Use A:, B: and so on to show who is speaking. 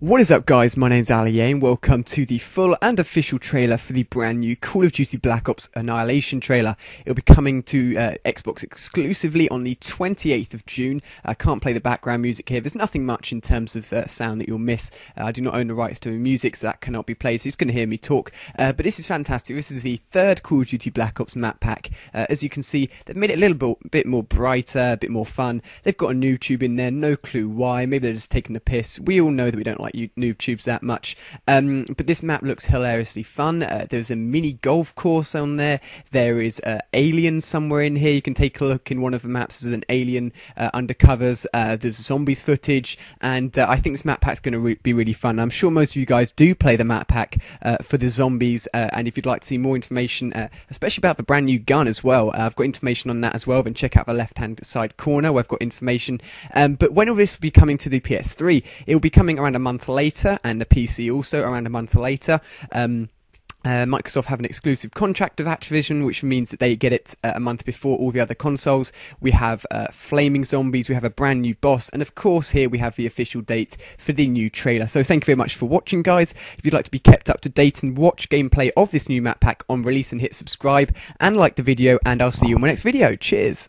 A: What is up guys, my name's Ali and welcome to the full and official trailer for the brand new Call of Duty Black Ops Annihilation trailer. It'll be coming to uh, Xbox exclusively on the 28th of June. I can't play the background music here, there's nothing much in terms of uh, sound that you'll miss. Uh, I do not own the rights to the music so that cannot be played, so you're just going to hear me talk. Uh, but this is fantastic, this is the third Call of Duty Black Ops map pack. Uh, as you can see, they've made it a little bit, bit more brighter, a bit more fun. They've got a new tube in there, no clue why, maybe they're just taking the piss. We all know that we don't like like noob tubes that much. Um, but this map looks hilariously fun. Uh, there's a mini golf course on there. There is uh, alien somewhere in here. You can take a look in one of the maps. There's an alien uh, undercovers. Uh, there's zombies footage, and uh, I think this map pack's going to re- be really fun. I'm sure most of you guys do play the map pack uh, for the zombies, and if you'd like to see more information, especially about the brand new gun as well, I've got information on that as well. Then check out the left-hand side corner where I've got information. Um, but when will this be coming to the PS3? It will be coming around a month month later, and the PC also around a month later. Um, uh, Microsoft have an exclusive contract with Activision, which means that they get it uh, a month before all the other consoles. We have uh, Flaming Zombies, we have a brand new boss, and of course, here we have the official date for the new trailer. So, thank you very much for watching, guys. If you'd like to be kept up to date and watch gameplay of this new map pack on release, and hit subscribe and like the video, and I'll see you in my next video. Cheers.